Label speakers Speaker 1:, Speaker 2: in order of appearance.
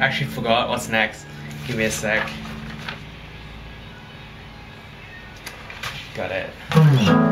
Speaker 1: Actually forgot what's next. Give me a sec. Got it.